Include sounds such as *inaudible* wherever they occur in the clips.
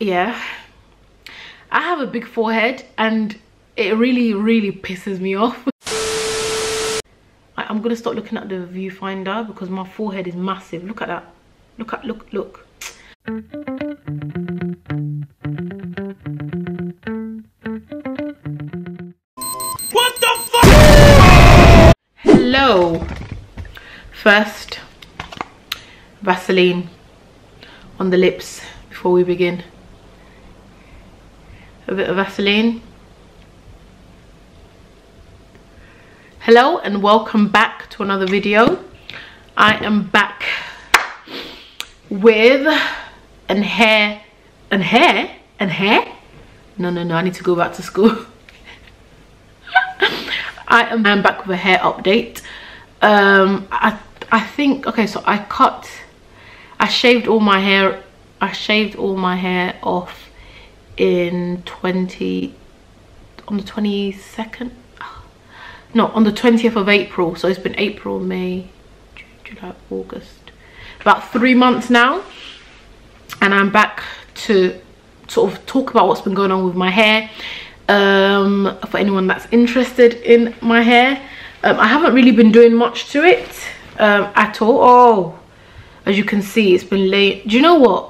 yeah. I have a big forehead and it really really pisses me off. I'm gonna stop looking at the viewfinder because my forehead is massive. Look at that. Look at look look. What the fuck? hello. First vaseline on the lips before we begin a bit of vaseline hello and welcome back to another video. I am back with an hair and hair and hair? No no no i need to go back to school. *laughs* I am I'm back with a hair update. Um i i think okay so i cut i shaved all my hair i shaved all my hair off in 20 on the 22nd no on the 20th of april so it's been april may july august. About three months now and i'm back to sort of talk about what's been going on with my hair. Um, for anyone that's interested in my hair um, i haven't really been doing much to it um, at all. Oh as you can see it's been late. Do you know what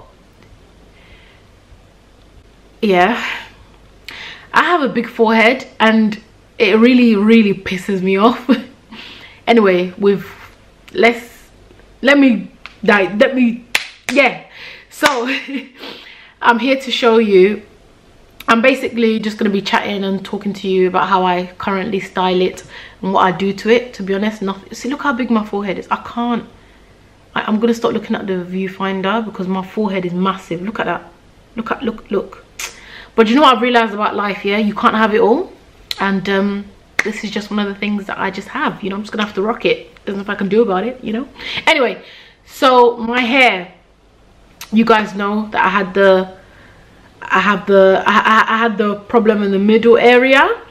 yeah. I have a big forehead and it really really pisses me off. *laughs* Anyway with let's let me die let me yeah. So *laughs* i'm here to show you. I'm basically just going to be chatting and talking to you about how i currently style it and what i do to it to be honest. Nothing see look how big my forehead is. I can't I, i'm gonna stop looking at the viewfinder because my forehead is massive. Look at that. Look at look look but you know what i've realized about life yeah? You can't have it all. And um this is just one of the things that i just have you know? I'm just gonna have to rock it. There's nothing i can do about it you know? Anyway so my hair you guys know that i had the i have the i, I had the problem in the middle area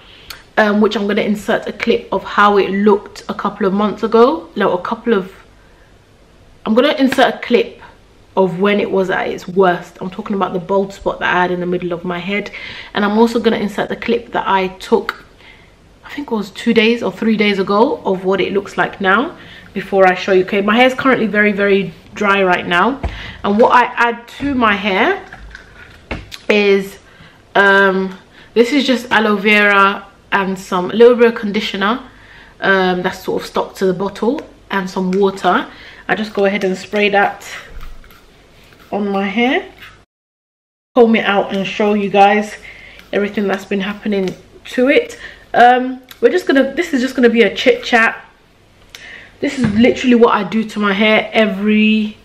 um, which i'm going to insert a clip of how it looked a couple of months ago. No a couple of i'm going to insert a clip of when it was at its worst. I'm talking about the bald spot that i had in the middle of my head. And i'm also going to insert the clip that i took i think it was two days or three days ago of what it looks like now before i show you okay? My hair is currently very very dry right now. And what i add to my hair is um this is just aloe vera and some a little bit of conditioner um that's sort of stuck to the bottle and some water. I just go ahead and spray that on my hair. Comb it out and show you guys everything that's been happening to it. Um we're just gonna this is just gonna be a chit chat. This is literally what i do to my hair every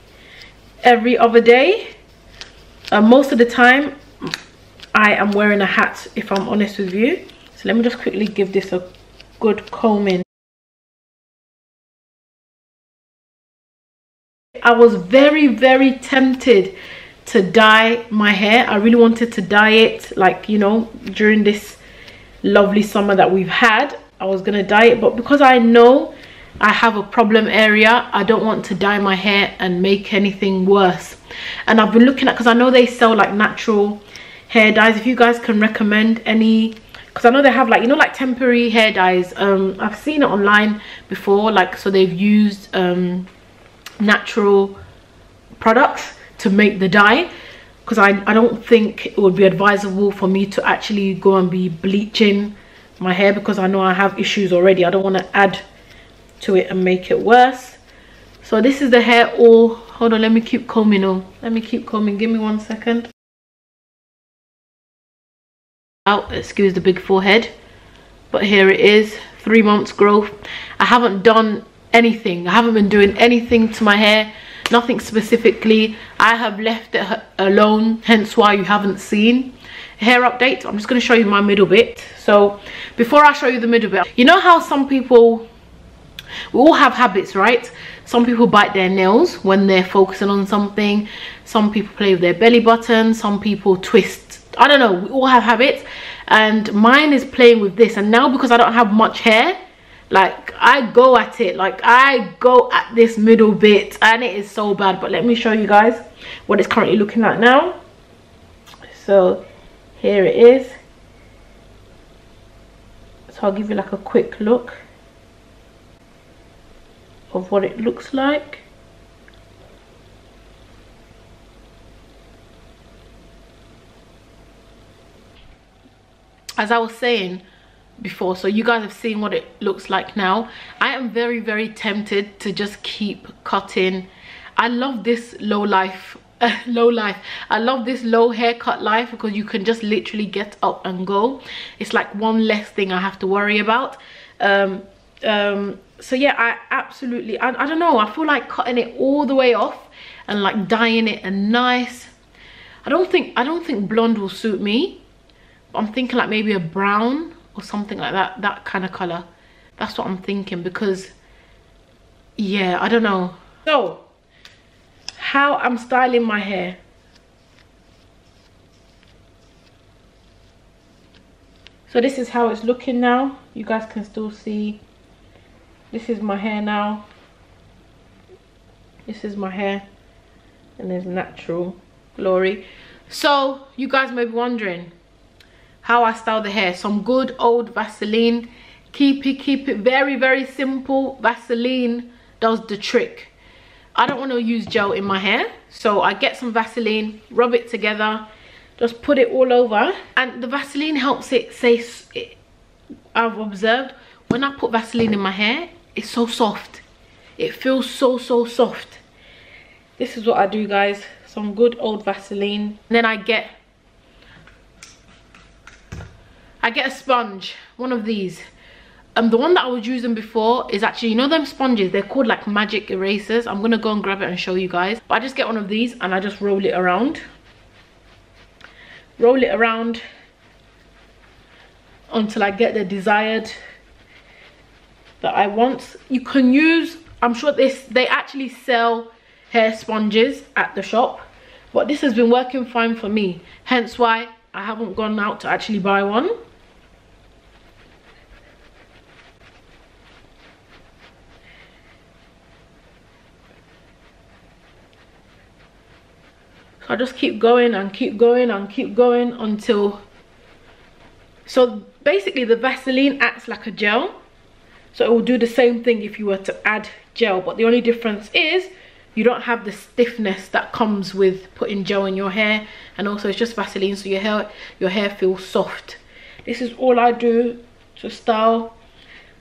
every other day. Uh, most of the time i am wearing a hat if i'm honest with you. So let me just quickly give this a good combing i was very very tempted to dye my hair. I really wanted to dye it like you know during this lovely summer that we've had i was gonna dye it. But because i know i have a problem area i don't want to dye my hair and make anything worse. And i've been looking at because i know they sell like natural hair dyes. If you guys can recommend any because i know they have like you know like temporary hair dyes. Um i've seen it online before like so they've used um natural products to make the dye because I, I don't think it would be advisable for me to actually go and be bleaching my hair because I know I have issues already. I don't want to add to it and make it worse. So this is the hair all hold on let me keep combing Oh, let me keep combing give me one second. Out excuse the big forehead but here it is three months growth. I haven't done anything. I haven't been doing anything to my hair. Nothing specifically. I have left it alone hence why you haven't seen. Hair update. I'm just going to show you my middle bit. So before I show you the middle bit you know how some people we all have habits right? Some people bite their nails when they're focusing on something. Some people play with their belly button. Some people twist. I don't know. We all have habits. And mine is playing with this. And now because I don't have much hair like I go at it. Like I go at this middle bit and it is so bad. But let me show you guys what it's currently looking like now. So here it is. So I'll give you like a quick look of what it looks like. As I was saying before so you guys have seen what it looks like now. I am very very tempted to just keep cutting. I love this low life *laughs* low life. I love this low haircut life because you can just literally get up and go. It's like one less thing i have to worry about. Um um so yeah i absolutely I, I don't know i feel like cutting it all the way off and like dyeing it a nice i don't think i don't think blonde will suit me. I'm thinking like maybe a brown or something like that that kind of color that's what i'm thinking because yeah i don't know so how I'm styling my hair. So this is how it's looking now. You guys can still see. This is my hair now. This is my hair. And there's natural glory. So you guys may be wondering how I style the hair. Some good old Vaseline. Keep it, keep it very, very simple. Vaseline does the trick. I don't want to use gel in my hair. So I get some Vaseline, rub it together, just put it all over. And the Vaseline helps it say, I've observed, when I put Vaseline in my hair, it's so soft. It feels so, so soft. This is what I do, guys. Some good old Vaseline. And then I get, I get a sponge, one of these. Um the one that i was using before is actually you know them sponges? They're called like magic erasers. I'm gonna go and grab it and show you guys. But i just get one of these and i just roll it around. Roll it around until i get the desired that i want. You can use i'm sure this they actually sell hair sponges at the shop but this has been working fine for me. Hence why i haven't gone out to actually buy one I just keep going and keep going and keep going until so basically the Vaseline acts like a gel. So it will do the same thing if you were to add gel but the only difference is you don't have the stiffness that comes with putting gel in your hair. And also it's just Vaseline so your hair your hair feels soft. This is all I do to style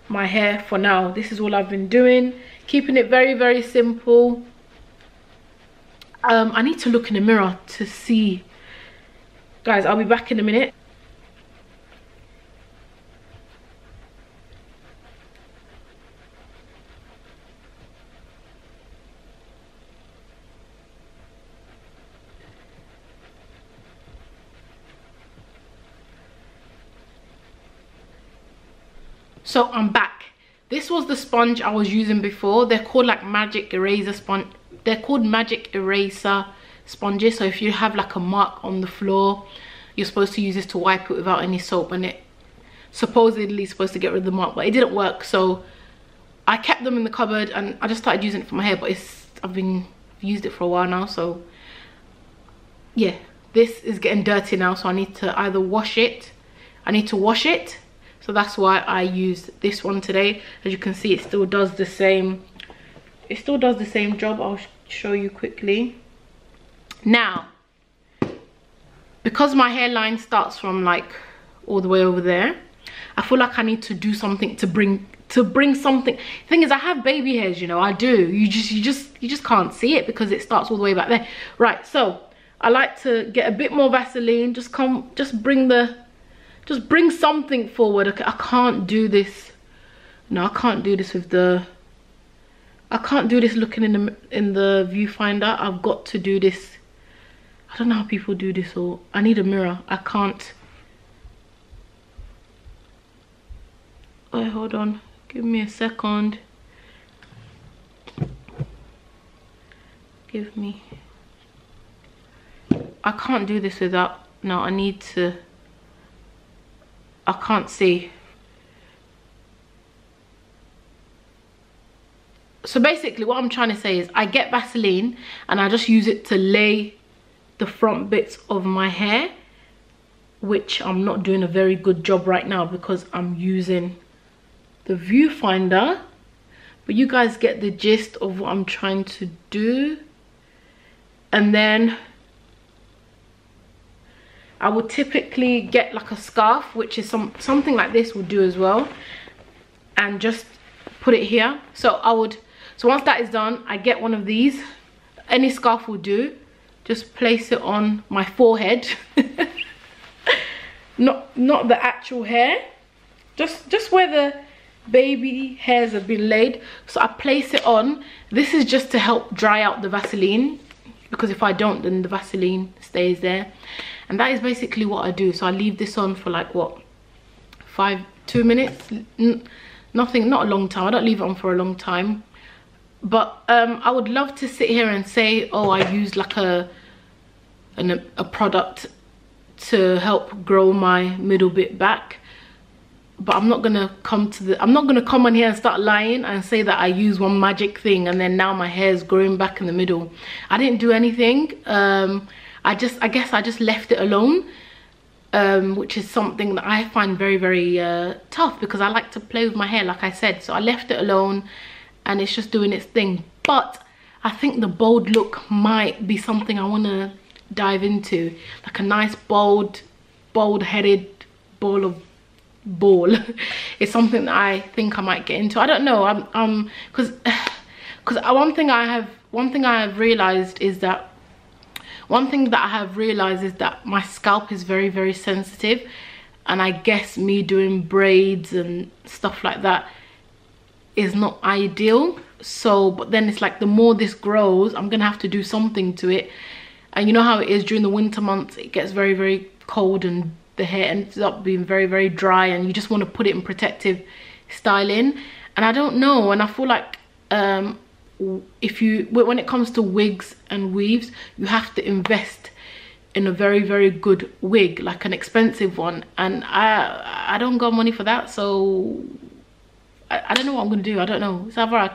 my hair for now. This is all I've been doing. Keeping it very very simple um, I need to look in the mirror to see. Guys, I'll be back in a minute. So I'm back. This was the sponge I was using before. They're called like magic eraser sponge they're called magic eraser sponges. So if you have like a mark on the floor you're supposed to use this to wipe it without any soap and it supposedly supposed to get rid of the mark but it didn't work. So I kept them in the cupboard and I just started using it for my hair but it's I've been used it for a while now. So yeah this is getting dirty now. So I need to either wash it. I need to wash it. So that's why I used this one today. As you can see it still does the same it still does the same job. I'll show you quickly. Now because my hairline starts from like all the way over there i feel like i need to do something to bring to bring something. Thing is i have baby hairs you know i do. You just you just you just can't see it because it starts all the way back there. Right so i like to get a bit more vaseline. Just come just bring the just bring something forward. Okay i can't do this. No i can't do this with the I can't do this looking in the in the viewfinder. I've got to do this. I don't know how people do this or I need a mirror. I can't. Wait, hold on. Give me a second. Give me. I can't do this without. No, I need to. I can't see. So basically what i'm trying to say is i get vaseline and i just use it to lay the front bits of my hair which I'm not doing a very good job right now because I'm using the viewfinder. But you guys get the gist of what I'm trying to do. And then I would typically get like a scarf which is some something like this would do as well and just put it here. So I would so once that is done I get one of these. Any scarf will do. Just place it on my forehead. *laughs* Not not the actual hair. Just just where the baby hairs have been laid. So i place it on. This is just to help dry out the vaseline because if i don't then the vaseline stays there. And that is basically what i do. So i leave this on for like what five two minutes? N nothing not a long time. I don't leave it on for a long time but um i would love to sit here and say oh i used like a an, a product to help grow my middle bit back. But I'm not gonna come to the I'm not gonna come on here and start lying and say that I use one magic thing and then now my hair is growing back in the middle. I didn't do anything. Um, I just I guess I just left it alone um, which is something that I find very very uh, tough because I like to play with my hair like I said. So I left it alone and it's just doing its thing. But I think the bold look might be something I want to dive into. Like a nice bold bold headed ball of ball. *laughs* It's something that i think i might get into. I don't know. I'm um because because *sighs* one thing i have one thing i have realized is that one thing that i have realized is that my scalp is very very sensitive. And i guess me doing braids and stuff like that is not ideal so but then it's like the more this grows i'm gonna have to do something to it. And you know how it is during the winter months it gets very very cold and the hair ends up being very very dry and you just want to put it in protective styling and i don't know and i feel like um if you when it comes to wigs and weaves you have to invest in a very very good wig like an expensive one. And i i don't got money for that so i, I don't know what i'm gonna do i don't know it's either i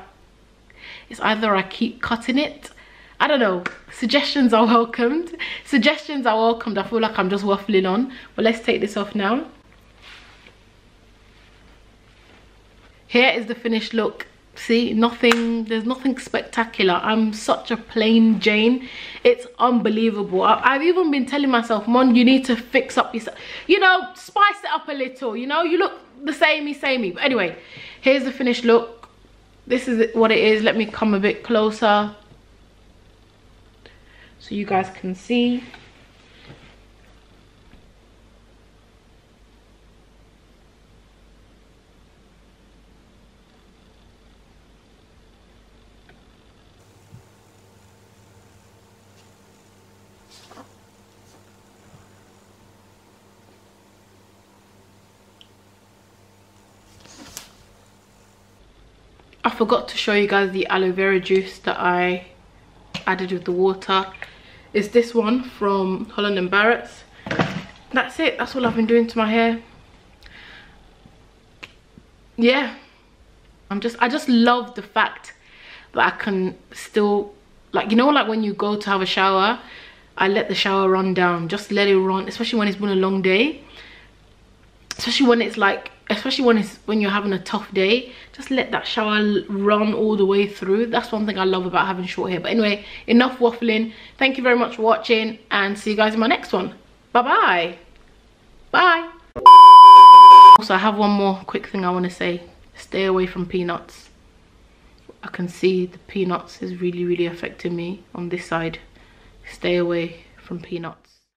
it's either i keep cutting it I don't know. Suggestions are welcomed. Suggestions are welcomed. I feel like I'm just waffling on. But let's take this off now. Here is the finished look. See, nothing, there's nothing spectacular. I'm such a plain Jane. It's unbelievable. I, have even been telling myself, Mon, you need to fix up yourself. You know, spice it up a little. You know, you look the samey, samey. But anyway, here's the finished look. This is what it is. Let me come a bit closer so you guys can see I forgot to show you guys the aloe vera juice that I added with the water is this one from Holland and Barrett's. That's it. That's all I've been doing to my hair. Yeah. I'm just, I just love the fact that I can still, like, you know, like when you go to have a shower, I let the shower run down. Just let it run, especially when it's been a long day. Especially when it's like especially when it's when you're having a tough day just let that shower run all the way through. That's one thing i love about having short hair. But anyway enough waffling. Thank you very much for watching and see you guys in my next one. Bye bye. Bye also i have one more quick thing i want to say. Stay away from peanuts. I can see the peanuts is really really affecting me on this side. Stay away from peanuts